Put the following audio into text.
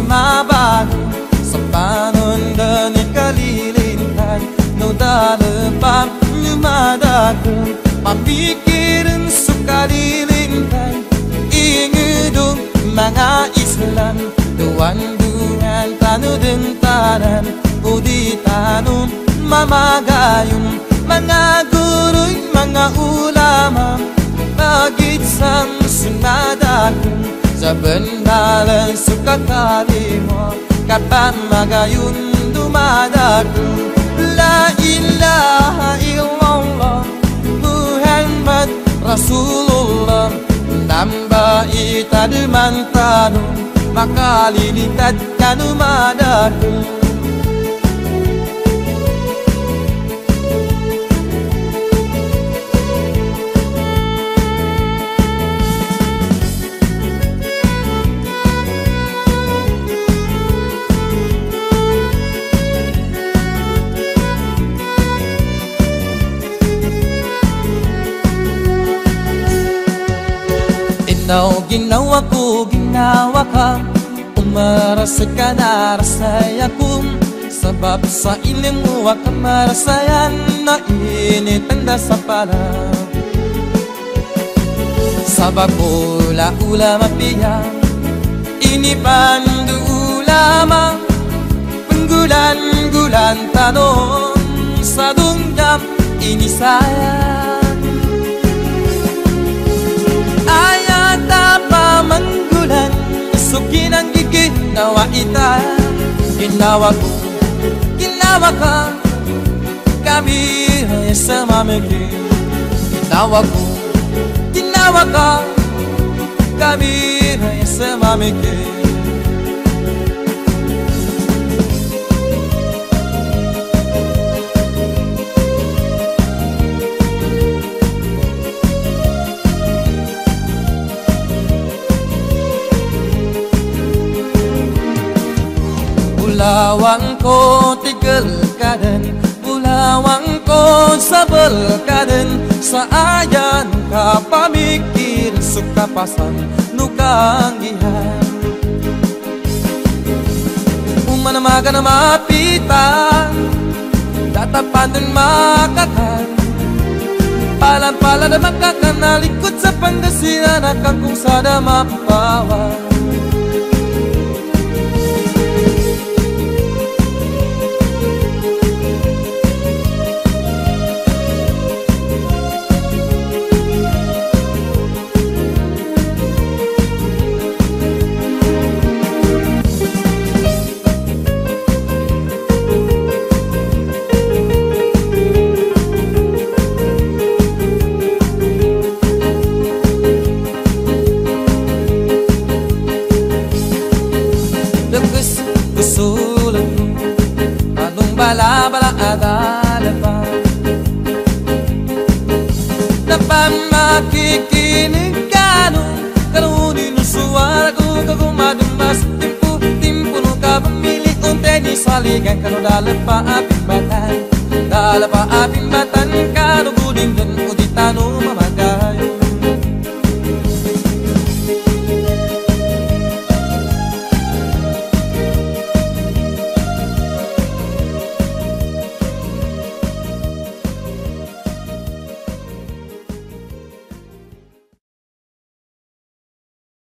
mabago Sa panundan ikalilintay No dalapag lumadago Mapikirin sa kalilintay Ingudong mga islan Duwan-duwan tanudeng taran Udi tanong mamagayon Mga guru'y mga ulama Pagit sang Sebenarnya suka kalimo Kapan magayun dumadaku. La ilaha illallah Muhammad Rasulullah. Namba itadu mantanu Maka lilitat kanu madaku Ginaw, ginawa ko, ginawa ka. Umarasay ka, narasay ako Sabab sa ilim mo, akamarasayan Nainitanda sa pala Sabab ula, ula, mapiya. Inipandu ulama Penggulan-gulan tanong. Sa dungdam, inisaya. Ginawa ita Ginawa ko, ginawa ka Kami ay sa mamigay Ginawa ko, ginawa ka Kami ay sa mamigay Bulawang ko tigel kaden Bulawang ko sabel kaden. Sa ayan ka pamikir Suka pasan nukang ihan Umana maga na mapitan Datapan dun makakan. Palan-pala na makakanalikot sa Pangasinan Akang kung sada mapawan bala bala adala pa. Dapat makikinig ka nung Karoon inusuwar ako kagumadumas Timpo, timpo nung kapamili Kung tenis haligan ka nung dala pa aping batan. Dala pa aping batan ka